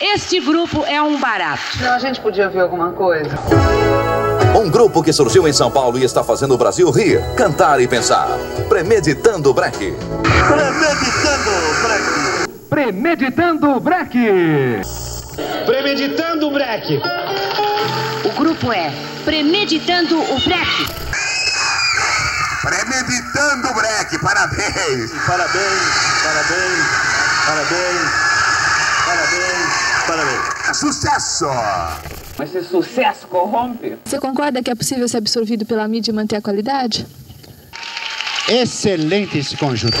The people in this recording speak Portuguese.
Este grupo é um barato. Não, a gente podia ver alguma coisa. Um grupo que surgiu em São Paulo e está fazendo o Brasil rir, cantar e pensar. Premeditando o Break. Premeditando o Break. Premeditando o Break. Premeditando o Break. O grupo é Premeditando o Break. Premeditando o Break. Parabéns. Parabéns, parabéns, parabéns, parabéns, parabéns. Sucesso. Mas se sucesso corrompe. Você concorda que é possível ser absorvido pela mídia e manter a qualidade? Excelente esse conjunto.